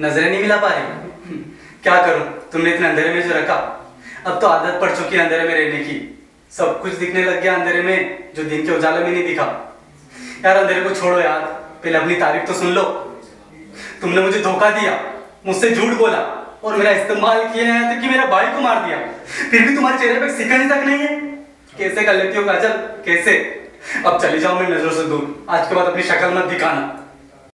नज़रें नहीं मिला पा रही क्या करूँ? तुमने इतने अंधेरे में जो रखा, अब तो आदत पड़ चुकी है अंधेरे में रहने की। सब कुछ दिखने लग गया अंधेरे में, जो दिन के उजाले में नहीं दिखा। यार, अंधेरे को छोड़ो यार। पहले अपनी तारीफ़ तो सुन लो। तुमने मुझे धोखा दिया, मुझसे झूठ बोला, और मेरा इस्तेमाल किया है तो कि मेरा भाई को मार दिया। फिर भी तुम्हारे चेहरे पर सिकन तक नहीं है? कैसे कर लेती हो काजल? कैसे? अब चली जाओ मेरी नज़रों से दूर। आज के बाद अपनी शक्ल मत दिखाना।